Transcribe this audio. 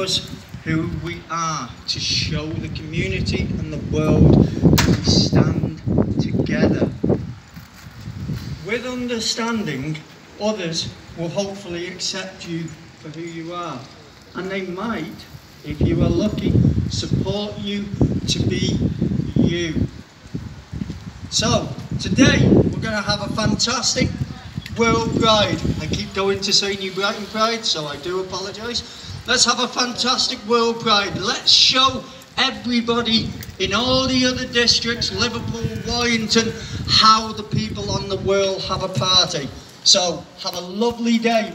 us who we are, to show the community and the world that we stand together. With understanding, others will hopefully accept you for who you are. And they might, if you are lucky, support you to be you. So, today we're going to have a fantastic Wirral Pride. I keep going to say New Brighton Pride, so I do apologise. Let's have a fantastic Wirral Pride. Let's show everybody in all the other districts, Liverpool, Warrington, how the people on the Wirral have a party. So have a lovely day.